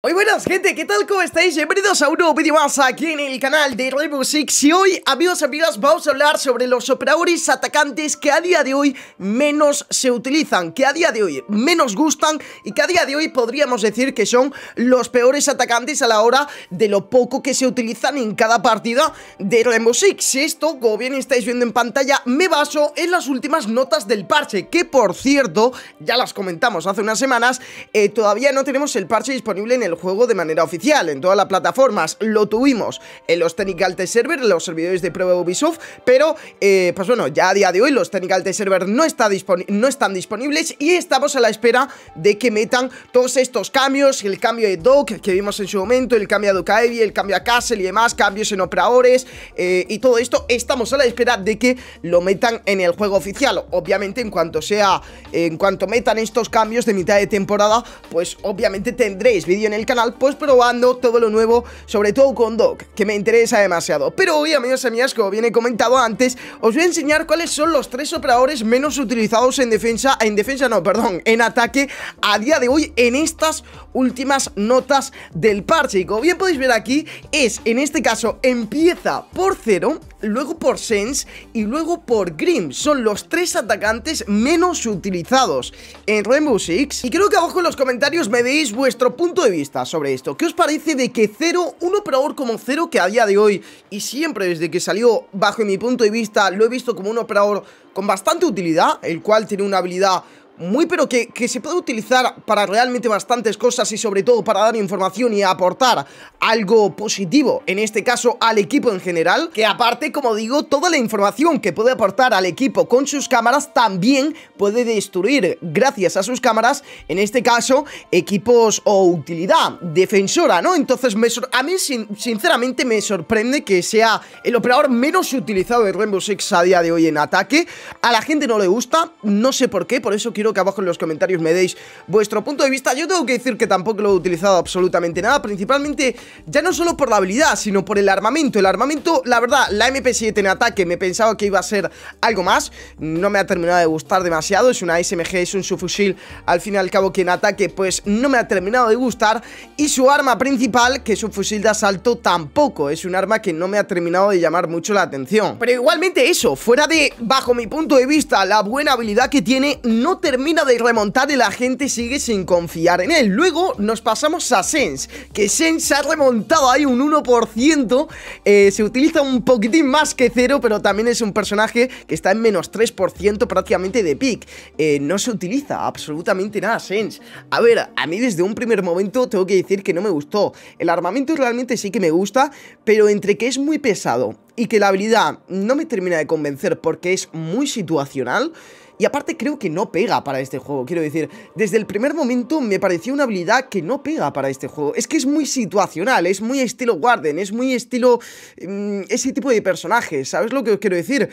Muy buenas gente, ¿qué tal? ¿Cómo estáis? Bienvenidos a un nuevo vídeo más aquí en el canal de Rainbow Six Y hoy, amigos y amigas, vamos a hablar sobre los operadores atacantes que a día de hoy menos se utilizan Que a día de hoy menos gustan y que a día de hoy podríamos decir que son los peores atacantes a la hora de lo poco que se utilizan en cada partida de Rainbow Six Esto, como bien estáis viendo en pantalla, me baso en las últimas notas del parche Que por cierto, ya las comentamos hace unas semanas, eh, todavía no tenemos el parche disponible en el el juego de manera oficial en todas las plataformas. Lo tuvimos en los Technical Test Server, los servidores de prueba Ubisoft, pero eh, pues bueno, ya a día de hoy los Technical Test Server no, está no están disponibles y estamos a la espera de que metan todos estos cambios, el cambio de Doc que vimos en su momento, el cambio a Doc el cambio a Castle y demás, cambios en operadores eh, y todo esto, estamos a la espera de que lo metan en el juego oficial. Obviamente en cuanto sea, en cuanto metan estos cambios de mitad de temporada, pues obviamente tendréis vídeo en el canal pues probando todo lo nuevo, sobre todo con Doc, que me interesa demasiado. Pero hoy, amigos y amigas, como bien he comentado antes, os voy a enseñar cuáles son los tres operadores menos utilizados en defensa, en defensa no, perdón, en ataque a día de hoy en estas últimas notas del parche. Y como bien podéis ver aquí, es, en este caso, empieza por cero luego por Sense y luego por Grim. Son los tres atacantes menos utilizados en Rainbow Six. Y creo que abajo en los comentarios me deis vuestro punto de vista sobre esto. ¿Qué os parece de que Cero, un operador como Cero, que a día de hoy y siempre desde que salió bajo mi punto de vista, lo he visto como un operador con bastante utilidad, el cual tiene una habilidad muy pero que, se puede utilizar para realmente bastantes cosas y sobre todo para dar información y aportar algo positivo, en este caso al equipo en general, que aparte, como digo, toda la información que puede aportar al equipo con sus cámaras también puede destruir, gracias a sus cámaras, en este caso, equipos o utilidad defensora, ¿no? Entonces, a mí sinceramente me sorprende que sea el operador menos utilizado de Rainbow Six a día de hoy en ataque, a la gente no le gusta, no sé por qué, por eso quiero que abajo en los comentarios me deis vuestro punto de vista. Yo tengo que decir que tampoco lo he utilizado absolutamente nada, principalmente ya no solo por la habilidad, sino por el armamento. El armamento, la verdad, la MP7 en ataque me pensaba que iba a ser algo más, no me ha terminado de gustar demasiado, es una SMG, es un subfusil, al fin y al cabo que en ataque pues no me ha terminado de gustar y su arma principal, que es un fusil de asalto, tampoco, es un arma que no me ha terminado de llamar mucho la atención. Pero igualmente eso, fuera de, bajo mi punto de vista, la buena habilidad que tiene, no termina termina de remontar y la gente sigue sin confiar en él. Luego nos pasamos a Sense, que Sense ha remontado ahí un 1%, eh, se utiliza un poquitín más que cero, pero también es un personaje que está en menos 3% prácticamente de pick. Eh, no se utiliza absolutamente nada Sense. A ver, a mí desde un primer momento tengo que decir que no me gustó. El armamento realmente sí que me gusta, pero entre que es muy pesado y que la habilidad no me termina de convencer porque es muy situacional, y aparte creo que no pega para este juego, quiero decir, desde el primer momento me pareció una habilidad que no pega para este juego. Es que es muy situacional, es muy estilo Warden, es muy estilo mm, ese tipo de personajes, ¿sabes lo que os quiero decir?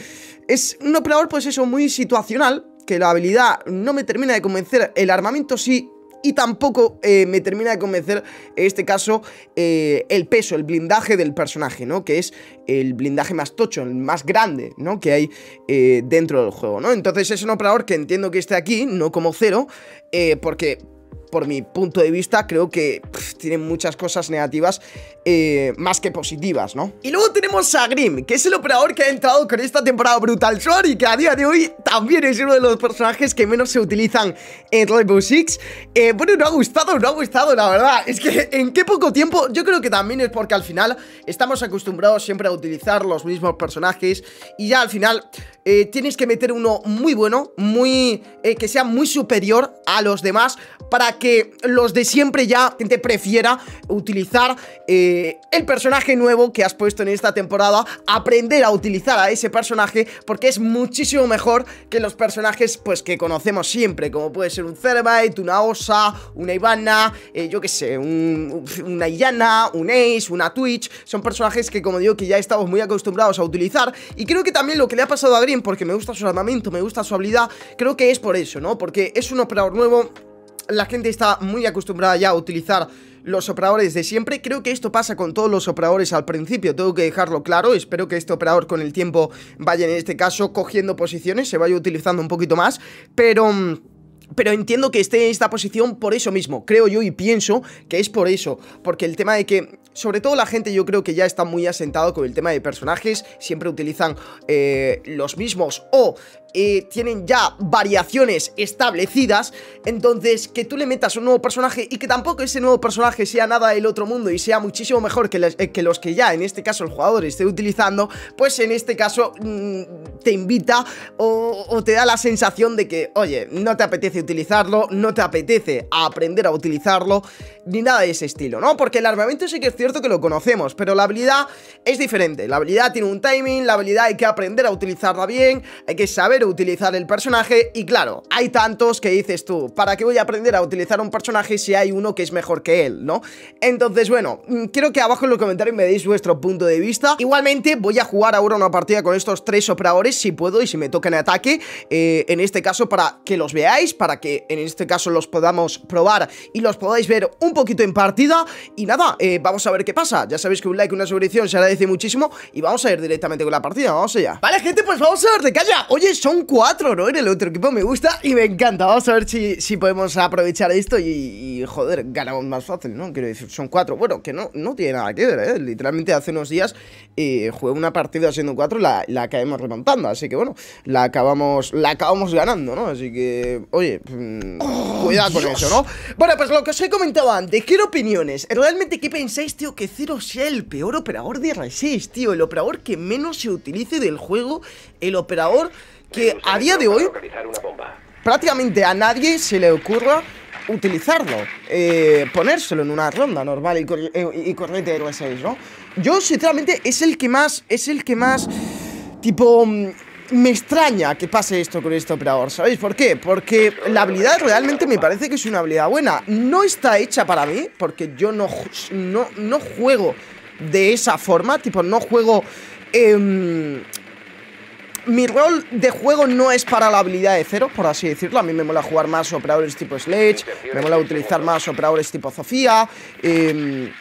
Es un operador pues eso, muy situacional, que la habilidad no me termina de convencer, el armamento sí y tampoco eh, me termina de convencer, en este caso, eh, el peso, el blindaje del personaje, ¿no? Que es el blindaje más tocho, el más grande, ¿no? Que hay eh, dentro del juego, ¿no? Entonces es un operador que entiendo que esté aquí, no como cero, porque por mi punto de vista, creo que tiene muchas cosas negativas eh, más que positivas, ¿no? Y luego tenemos a Grim, que es el operador que ha entrado con esta temporada Brutal Sword y que a día de hoy también es uno de los personajes que menos se utilizan en Rainbow Six. Eh, bueno, no ha gustado, no ha gustado, la verdad. Es que en qué poco tiempo, yo creo que también es porque al final estamos acostumbrados siempre a utilizar los mismos personajes y ya al final eh, tienes que meter uno muy bueno, muy que sea muy superior a los demás para que los de siempre ya te prefiera utilizar eh, el personaje nuevo que has puesto en esta temporada, aprender a utilizar a ese personaje porque es muchísimo mejor que los personajes pues que conocemos siempre, como puede ser un Thermite, una Osa, una Ivana, eh, yo qué sé, una Iyana, un Ace, una Twitch, son personajes que como digo que ya estamos muy acostumbrados a utilizar y creo que también lo que le ha pasado a Green, porque me gusta su armamento, me gusta su habilidad, creo que es por eso, ¿no? Porque es un operador nuevo la gente está muy acostumbrada ya a utilizar los operadores de siempre. Creo que esto pasa con todos los operadores al principio, tengo que dejarlo claro. Espero que este operador con el tiempo vaya en este caso cogiendo posiciones, se vaya utilizando un poquito más. Pero... Mm, pero entiendo que esté en esta posición por eso mismo, creo yo y pienso que es por eso, porque el tema de que, sobre todo la gente yo creo que ya está muy asentado con el tema de personajes, siempre utilizan eh, los mismos o eh, tienen ya variaciones establecidas, entonces que tú le metas un nuevo personaje y que tampoco ese nuevo personaje sea nada del otro mundo y sea muchísimo mejor que, eh, los que ya en este caso el jugador esté utilizando, pues en este caso mm, te invita o, o te da la sensación de que, oye, no te apetece utilizarlo, no te apetece aprender a utilizarlo, ni nada de ese estilo, ¿no? Porque el armamento sí que es cierto que lo conocemos, pero la habilidad es diferente, la habilidad tiene un timing, la habilidad hay que aprender a utilizarla bien, hay que saber utilizar el personaje y claro, hay tantos que dices tú, ¿para qué voy a aprender a utilizar un personaje si hay uno que es mejor que él, no? Entonces, bueno, mm, quiero que abajo en los comentarios me deis vuestro punto de vista. Igualmente, voy a jugar ahora una partida con estos tres operadores, si puedo y si me toca en ataque, eh, en este caso para que los veáis, para que en este caso los podamos probar y los podáis ver un poquito en partida y nada, eh, vamos a ver qué pasa. Ya sabéis que un like, una suscripción se agradece muchísimo y vamos a ir directamente con la partida, vamos allá. Vale, gente, pues vamos a ver de calla. Oye, son cuatro, ¿no? En el otro equipo me gusta y me encanta. Vamos a ver si, si podemos aprovechar esto y, joder, ganamos más fácil, ¿no? Quiero decir, son cuatro. Bueno, que no, no tiene nada que ver, ¿eh? Literalmente hace unos días eh, jugué una partida siendo cuatro la, la acabamos remontando. Así que bueno, la acabamos, la acabamos ganando, ¿no? Así que, oye, mm, cuidado con eso, ¿no? Bueno, pues lo que os he comentado antes, quiero opiniones. ¿Realmente qué pensáis, tío, que Zero sea el peor operador de R6, tío? El operador que menos se utilice del juego, el operador que a día de hoy prácticamente a nadie se le ocurra utilizarlo, eh, ponérselo en una ronda normal y, y, corriente de 6 ¿no? Yo, sinceramente, es el que más, es el que más, tipo, mm, me extraña que pase esto con este operador, ¿sabéis por qué? Porque la habilidad realmente me parece que es una habilidad buena. No está hecha para mí, porque yo no, no, no juego de esa forma, tipo, no juego... Eh, mi rol de juego no es para la habilidad de cero, por así decirlo. A mí me mola jugar más operadores tipo Sledge, me mola utilizar más operadores tipo Sofía, eh,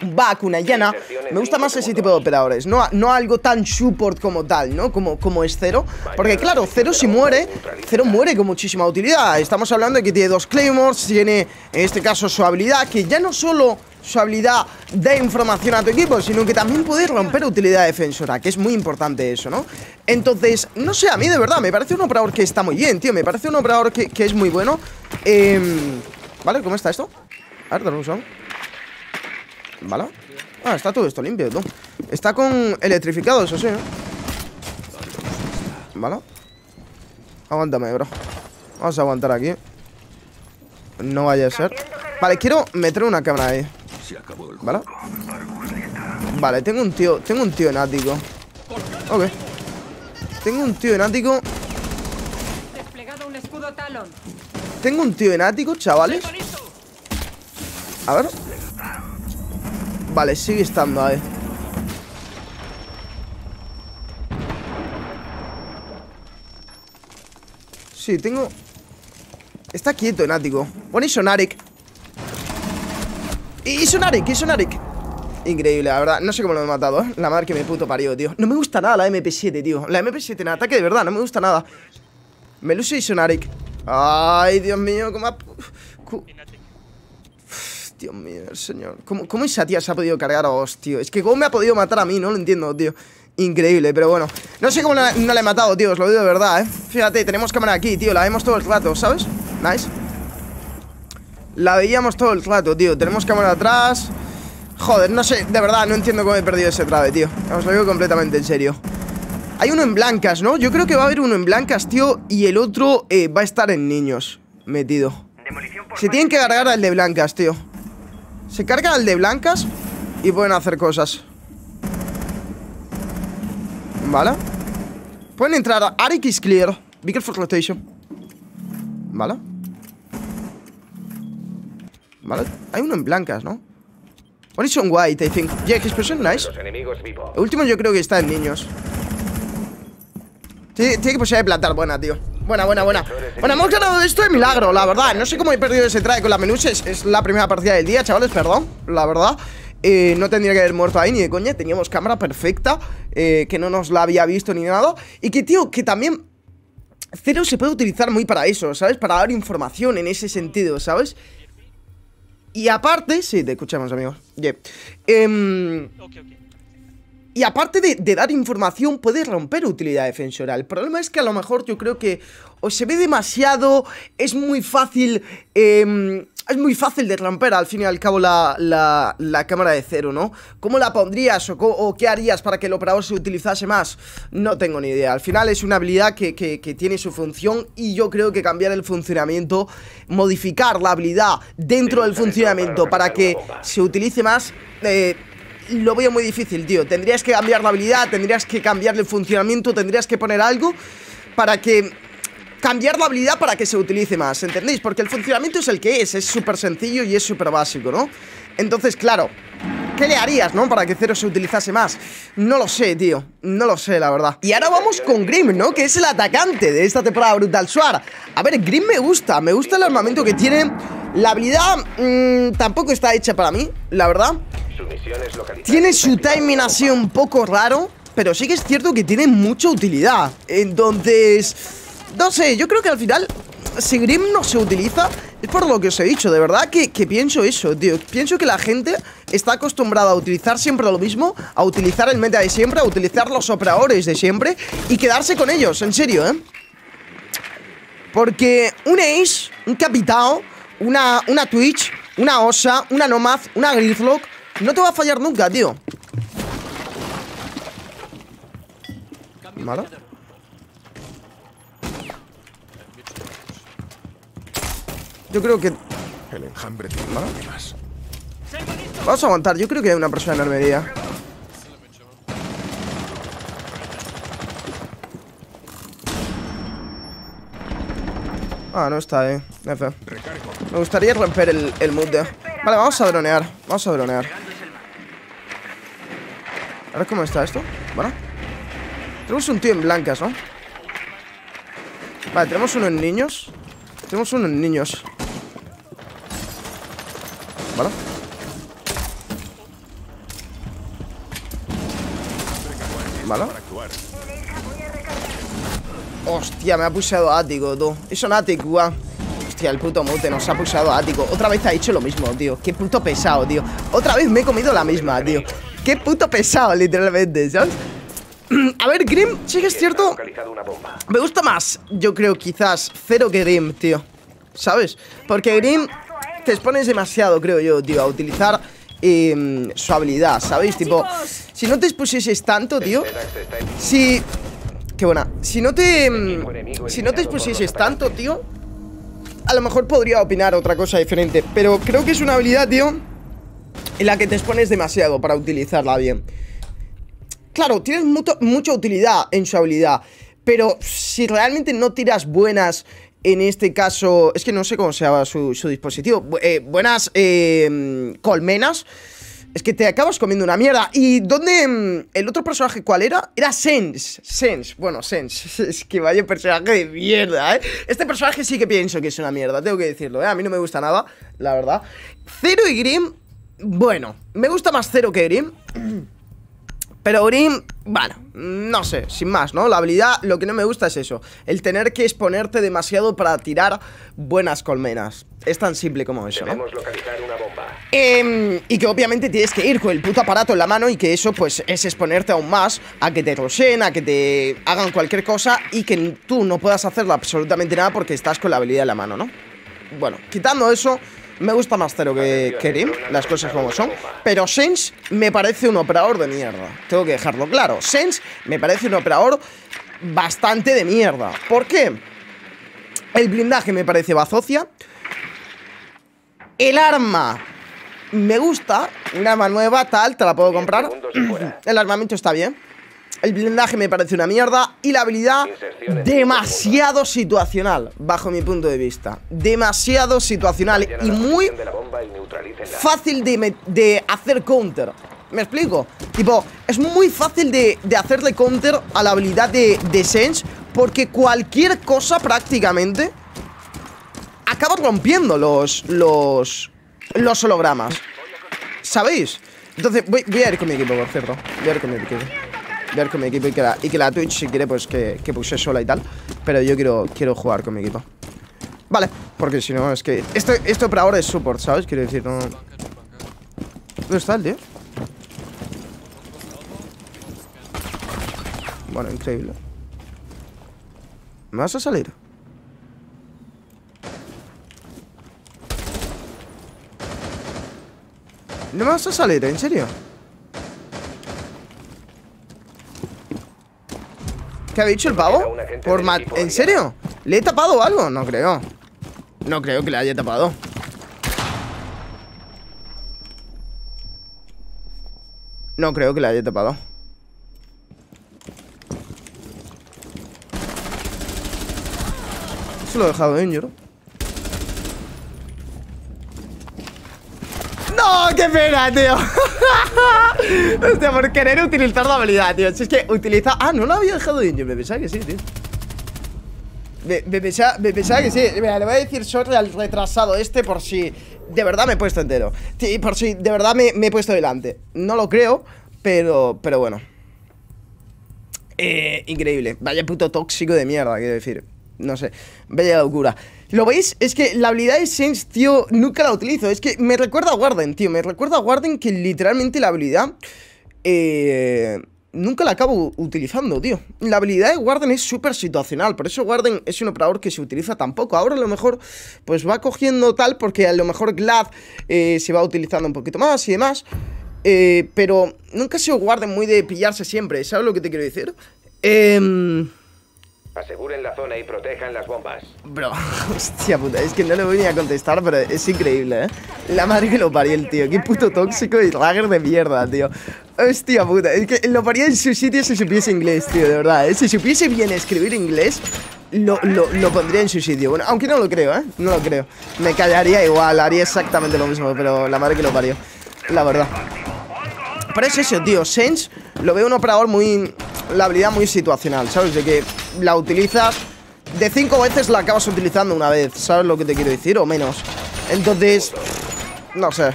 Back, una llana. Me gusta más ese tipo de operadores, no, no algo tan support como tal, ¿no? Como, como es Cero. Porque claro, Cero si muere, Cero muere con muchísima utilidad. Estamos hablando de que tiene dos Claymores, tiene en este caso su habilidad, que ya no solo su habilidad de información a tu equipo, sino que también puede romper utilidad defensora, que es muy importante eso, ¿no? Entonces, no sé, a mí de verdad, me parece un operador que está muy bien, tío, me parece un operador que, es muy bueno. Em, ¿Vale? ¿Cómo está esto? A ver, un ¿Vale? Ah, está todo esto limpio, tú. Está con electrificado, eso sí, ¿eh? ¿Vale? Aguántame, bro. Vamos a aguantar aquí. No vaya a ser. Vale, quiero meter una cámara ahí. ¿Vale? Vale, tengo un tío Tengo un tío en ático Ok. Tengo un tío en ático Tengo un tío en ático, chavales A ver Vale, sigue estando ahí. Sí, tengo... Está quieto en ático Bueno, y Sonarek y Sonarek, y Sonarek Increíble, la verdad, no sé cómo lo he matado, ¿eh? La madre que me puto parió, tío. No me gusta nada la MP7, tío. La MP7 en ataque, de verdad, no me gusta nada. Meluso y Sonarek Ay, Dios mío, cómo. Dios mío, el señor. ¿Cómo, ¿Cómo, esa tía se ha podido cargar a vos, tío? Es que cómo me ha podido matar a mí, no lo entiendo, tío. Increíble, pero bueno. No sé cómo no, la he matado, tío, os lo digo de verdad, eh Fíjate, tenemos cámara aquí, tío, la vemos todo el rato, ¿sabes? Nice La veíamos todo el rato, tío. Tenemos cámara atrás. Joder, no sé, de verdad, no entiendo cómo he perdido ese trave, tío. Os lo digo completamente en serio. Hay uno en blancas, ¿no? Yo creo que va a haber uno en blancas, tío Y el otro eh, va a estar en niños Metido. Se tienen que cargar al de blancas, tío se carga el de blancas y pueden hacer cosas. Vale. Pueden entrar a Arik is clear. Be careful rotation. Vale. Vale. Hay uno en blancas, ¿no? One is on white, I think. Yeah, expression nice. El último yo creo que está en niños. Tiene, tiene que posibilidad de plantar buena, tío. Buena, buena, buena Bueno, hemos ganado esto de milagro, la verdad No sé cómo he perdido ese traje con la menús es, la primera partida del día, chavales, perdón La verdad eh, no tendría que haber muerto ahí ni de coña Teníamos cámara perfecta eh, Que no nos la había visto ni nada Y que, tío, que también Cero se puede utilizar muy para eso, ¿sabes? Para dar información en ese sentido, ¿sabes? Y aparte, sí, te escuchamos, amigos. Em, y aparte de, de, dar información, puede romper utilidad defensora. El problema es que a lo mejor yo creo que o se ve demasiado, es muy fácil eh, es muy fácil de romper al fin y al cabo la, la, cámara de cero, ¿no? ¿Cómo la pondrías o, qué harías para que el operador se utilizase más? No tengo ni idea. Al final es una habilidad que, tiene su función y yo creo que cambiar el funcionamiento, modificar la habilidad dentro del funcionamiento para que se utilice más... Eh, lo veo muy difícil, tío Tendrías que cambiar la habilidad, tendrías que cambiar el funcionamiento Tendrías que poner algo para que cambiar la habilidad para que se utilice más, ¿entendéis? Porque el funcionamiento es el que es, es súper sencillo y es súper básico, ¿no? Entonces, claro, ¿qué le harías, no? Para que Cero se utilizase más No lo sé, tío, no lo sé, la verdad Y ahora vamos con Grim, ¿no? Que es el atacante de esta temporada Brutal Suar A ver, Grim me gusta, me gusta el armamento que tiene La habilidad mmm, tampoco está hecha para mí, la verdad Tiene su timing así un poco raro Pero sí que es cierto que tiene mucha utilidad. Entonces... No sé, yo creo que al final Si Grim no se utiliza Es por lo que os he dicho, de verdad que, pienso eso, tío. Pienso que la gente está acostumbrada a utilizar siempre lo mismo A utilizar el meta de siempre A utilizar los operadores de siempre Y quedarse con ellos, en serio, ¿eh? Porque un Ace, un Capitao Una, una Twitch, una Osa Una Nomad, una Gridlock No te va a fallar nunca, tío ¿Malo? Yo creo que... El enjambre tiene más. Vamos a aguantar, yo creo que hay una persona en armería. Ah, no está, eh. F. Me gustaría romper el, el mood de... Vale, vamos a dronear. Vamos a dronear. A cómo está esto. Bueno. Tenemos un tío en blancas, ¿no? Vale, tenemos uno en niños. Tenemos uno en niños. ¿Vale? ¿Vale? Hostia, me ha pulsado ático, tú Eso no ático, Hostia, el puto mute nos ha pulsado ático Otra vez ha hecho lo mismo, tío Qué puto pesado, tío Otra vez me he comido la misma, tío Qué puto pesado, literalmente, ¿sabes? A ver, Grim, sí que es cierto Me gusta más, yo creo, quizás Cero que Grim, tío ¿Sabes? Porque Grim te expones demasiado, creo yo, tío, a utilizar eh, su habilidad, ¿sabéis? Tipo, si no te expusieses tanto, tío Si... Qué buena Si no te... Em, si no te expusieses tanto, tío A lo mejor podría opinar otra cosa diferente Pero creo que es una habilidad, tío En la que te expones demasiado para utilizarla bien Claro, tienes mucha utilidad en su habilidad Pero si realmente no tiras buenas en este caso, es que no sé cómo se llama su, dispositivo. Eh, buenas eh, colmenas. Es que te acabas comiendo una mierda. ¿Y dónde? Mm, ¿El otro personaje cuál era? Era Sense. Sense. Bueno, Sense. Es que vaya personaje de mierda, ¿eh? Este personaje sí que pienso que es una mierda, tengo que decirlo, ¿eh? A mí no me gusta nada, la verdad. Zero y Grim. Bueno, me gusta más Zero que Grim. Pero Grim, bueno, no sé, sin más, ¿no? La habilidad, lo que no me gusta es eso El tener que exponerte demasiado para tirar buenas colmenas Es tan simple como eso, ¿no? Una bomba. Eh, y que obviamente tienes que ir con el puto aparato en la mano Y que eso, pues, es exponerte aún más A que te rosen, a que te hagan cualquier cosa Y que tú no puedas hacerlo absolutamente nada Porque estás con la habilidad en la mano, ¿no? Bueno, quitando eso me gusta más Zero que, Kerim, las cosas como son. Pero Sense me parece un operador de mierda. Tengo que dejarlo claro. Sense me parece un operador bastante de mierda. ¿Por qué? El blindaje me parece bazocia. El arma me gusta. Un arma nueva, tal, te la puedo comprar. El armamento está bien. El blindaje me parece una mierda y la habilidad demasiado situacional, bajo mi punto de vista. Demasiado situacional y muy fácil de, hacer counter. ¿Me explico? Tipo, es muy fácil de, hacerle counter a la habilidad de, de Sense porque cualquier cosa prácticamente acaba rompiendo los, los, los hologramas. ¿Sabéis? Entonces, voy, voy a ir con mi equipo, por cierto. Voy a ir con mi equipo. Ver con mi equipo y que la, y que la Twitch, si quiere, pues que, que puse sola y tal. Pero yo quiero, quiero jugar con mi equipo. Vale, porque si no, es que... Esto, esto por ahora es support, ¿sabes? Quiero decir, no... ¿Dónde está el tío? Bueno, increíble. ¿Me vas a salir? ¿No me vas a salir? ¿En serio? ¿Qué ha dicho el pavo? Por ¿En serio? ¿Le he tapado algo? No creo No creo que le haya tapado No creo que le haya tapado Se lo he dejado en lloro ¡No! ¡Qué pena, tío! Hostia, por querer utilizar la habilidad, tío. Si es que utiliza... Ah, no lo había dejado de Me pensaba que sí, tío. Me, pensaba, que sí. Mira, le voy a decir sorry al retrasado este Por si de verdad me he puesto entero. Sí, Por si de verdad me, he puesto delante. No lo creo, pero, pero bueno. Eh, Increíble. Vaya puto tóxico de mierda, quiero decir. No sé, bella locura ¿Lo veis? Es que la habilidad de Sense, tío, nunca la utilizo. Es que me recuerda a Warden, tío. Me recuerda a Warden que literalmente la habilidad... Eh, nunca la acabo utilizando, tío. La habilidad de Warden es súper situacional. Por eso Warden es un operador que se utiliza tan poco. Ahora a lo mejor pues va cogiendo tal porque a lo mejor Glad eh, se va utilizando un poquito más y demás. Eh, pero nunca ha sido Warden muy de pillarse siempre. ¿Sabes lo que te quiero decir? Eh... Aseguren la zona y protejan las bombas. Bro, hostia puta, es que no le voy ni a contestar, pero es increíble, ¿eh? La madre que lo parió el tío, qué puto tóxico y lager de mierda, tío. Hostia puta, es que lo paría en su sitio si supiese inglés, tío, de verdad, ¿eh? Si supiese bien escribir inglés, lo, lo, pondría en su sitio. Bueno, aunque no lo creo, ¿eh? No lo creo. Me callaría igual, haría exactamente lo mismo, pero la madre que lo parió. La verdad. Es eso, tío. Sense lo veo un operador muy la habilidad muy situacional, ¿sabes? De que la utilizas de cinco veces la acabas utilizando una vez, ¿sabes lo que te quiero decir? O menos. Entonces, no sé.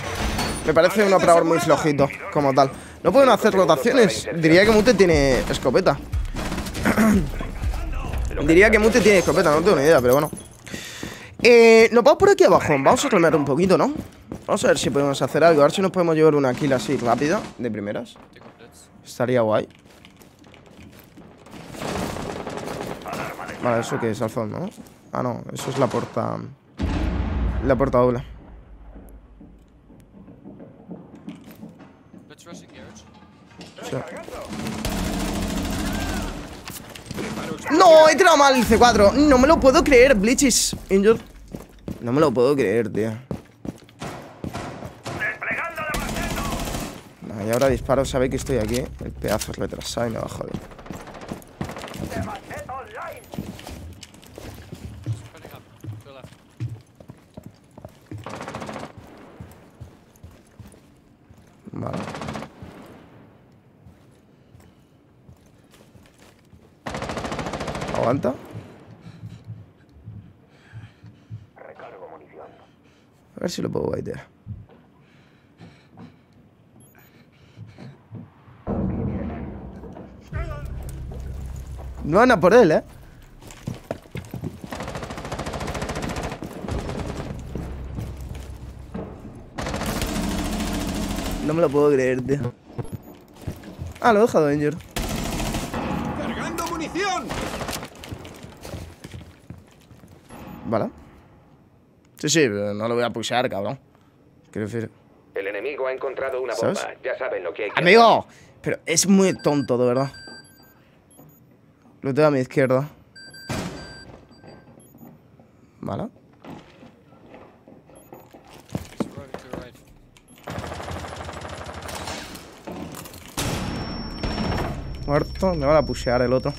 Me parece un operador muy flojito, como tal. ¿No pueden hacer rotaciones? Diría que Mute tiene escopeta. Diría que Mute tiene escopeta, no tengo ni idea, pero bueno. Eh, nos vamos por aquí abajo. Vamos a clonar un poquito, ¿no? Vamos a ver si podemos hacer algo. A ver si nos podemos llevar una kill así rápida, de primeras. Estaría guay. Vale, ¿eso qué es al fondo? ¿no? Ah, no, eso es la puerta La puerta doble ¡No! He tirado mal el C4 No me lo puedo creer, Bleach is injured No me lo puedo creer, tío y ahora disparo, sabe que estoy aquí El pedazo es retrasado y me va a joder Vale. Aguanta. A ver si lo puedo baitear. No van a por él, ¿eh? No me lo puedo creer, tío. Ah, lo he dejado Danger. ¡Cargando munición! Vale. Sí, sí, no lo voy a pushar, cabrón. Quiero decir. El enemigo ha encontrado una bomba. Ya saben lo que hay que ¡Amigo! Pero es muy tonto, de verdad. Lo tengo a mi izquierda. Vale. Muerto, me va a pushear el otro.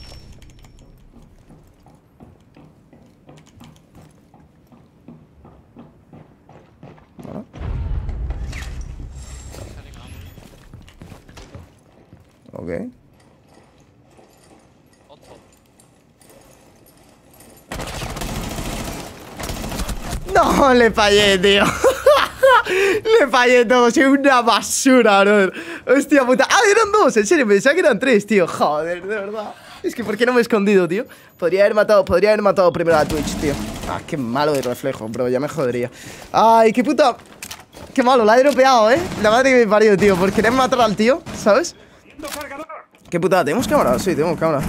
Ok. Le fallé, tío. Le fallé todo, soy una basura, bro. Hostia puta. Ah, eran dos, en serio, pensaba que eran tres, tío. Joder, de verdad. Es que ¿por qué no me he escondido, tío? Podría haber matado, podría haber matado primero a Twitch, tío. Ah, qué malo de reflejo, bro, ya me jodería. Ay, qué puta. Qué malo, la he dropeado, ¿eh? La madre que me parió, tío, por querer matar al tío, ¿sabes? Qué puta, ¿tenemos cámara? Sí, tenemos cámara.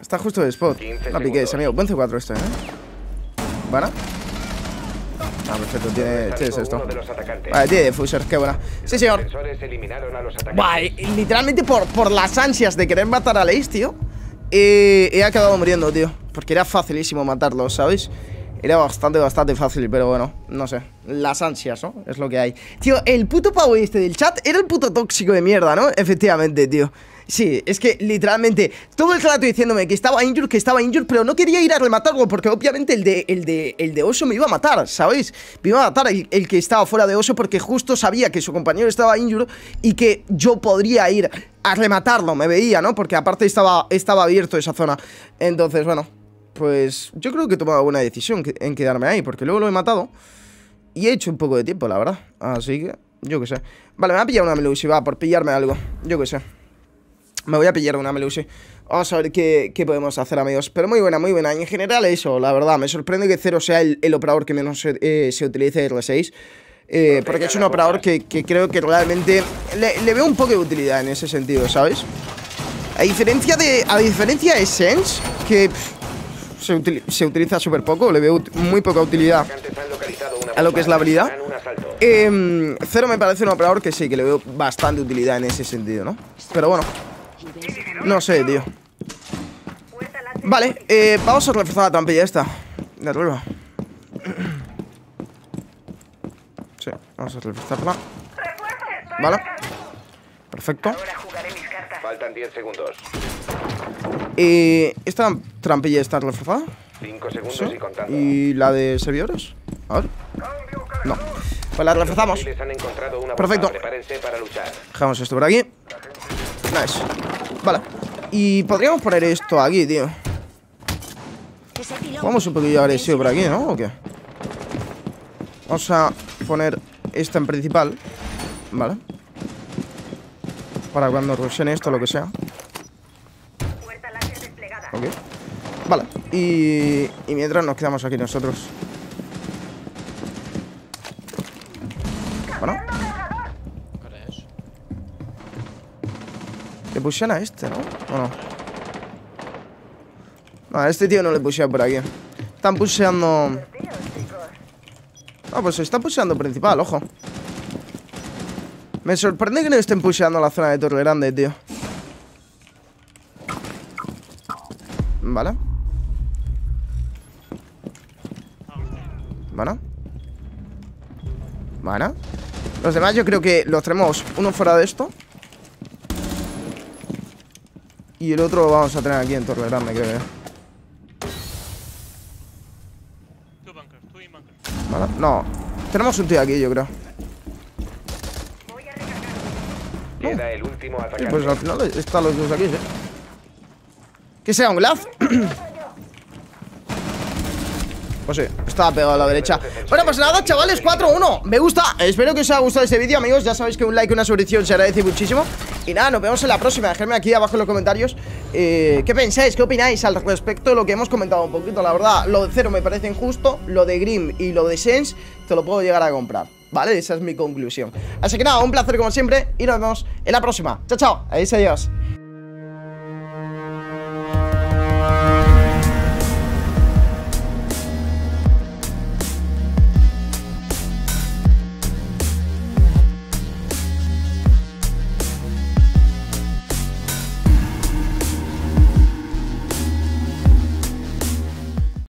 Está justo de spot. La piqué, amigo. Buen C4 este, ¿eh? ¿Vale? Ah, perfecto, tiene, tiene esto. Vale, tiene diffuser, qué buena. Sí, señor. Vale, literalmente por, por las ansias de querer matar a Ace, tío. Eh, he acabado muriendo, tío. Porque era facilísimo matarlo, ¿sabéis? Era bastante, bastante fácil, pero bueno, no sé. Las ansias, ¿no? Es lo que hay. Tío, el puto pavo este del chat era el puto tóxico de mierda, ¿no? Efectivamente, tío. Sí, es que literalmente todo el rato diciéndome que estaba injured, que estaba injured, pero no quería ir a rematarlo porque obviamente el de, el de, el de Oso me iba a matar, ¿sabéis? Me iba a matar el, que estaba fuera de Oso porque justo sabía que su compañero estaba injured y que yo podría ir a rematarlo, me veía, ¿no? Porque aparte estaba, estaba abierto esa zona. Entonces, bueno, pues yo creo que he tomado buena decisión en quedarme ahí porque luego lo he matado y he hecho un poco de tiempo, la verdad. Así que, yo qué sé. Vale, me va a pillar una Melusi, va, por pillarme algo. Yo qué sé. Me voy a pillar una Melusi. Vamos a ver qué, qué, podemos hacer, amigos. Pero muy buena, muy buena. Y en general eso, la verdad. Me sorprende que Cero sea el, el operador que menos eh, se utilice R6. Eh, porque es un operador que, que creo que realmente le, le, veo un poco de utilidad en ese sentido, ¿sabes? A diferencia de, a diferencia de Sense, que pff, se, util, se, utiliza súper poco, le veo muy poca utilidad a lo que es la habilidad. Eh, Cero me parece un operador que sí, que le veo bastante utilidad en ese sentido, ¿no? Pero bueno, no sé, tío. Vale, eh, vamos a reforzar la trampilla esta. De arriba Sí, vamos a reforzarla. Vale. Perfecto. Faltan 10 segundos. Eh, ¿Esta trampilla está reforzada? 5 segundos ¿Sí? y contando. ¿Y la de servidores? A ver. No. Pues la reforzamos. Perfecto. Dejamos esto por aquí. Nice Vale. Y podríamos poner esto aquí, tío. Vamos un poquillo agresivo por aquí, ¿no? ¿O qué? Vamos a poner esta en principal Vale Para cuando rushen esto, lo que sea. Ok. Vale. Y, y mientras nos quedamos aquí nosotros pushean a este, ¿no? ¿O no? No, a este tío no le pushean por aquí. Están pusheando... Ah, pues se está pusheando principal, ojo. Me sorprende que no estén pusheando la zona de Torre Grande, tío. Vale. Vale Vale Los demás yo creo que los tenemos uno fuera de esto y el otro lo vamos a tener aquí en Torre Grande, creo. Vale, no. Tenemos un tío aquí, yo creo. Queda el último sí, pues al final están los dos aquí, ¿sí? Que sea un glaz. Pues sí, estaba pegado a la derecha. Bueno, pues nada, chavales, 4-1 Me gusta, espero que os haya gustado este vídeo, amigos. Ya sabéis que un like y una suscripción se agradece muchísimo. Y nada, nos vemos en la próxima. Dejadme aquí abajo en los comentarios eh, ¿Qué pensáis? ¿Qué opináis al respecto de lo que hemos comentado un poquito? La verdad, lo de Cero me parece injusto Lo de Grim y lo de Sense Te lo puedo llegar a comprar ¿Vale? Esa es mi conclusión. Así que nada, un placer como siempre Y nos vemos en la próxima. Chao, chao. Adiós, adiós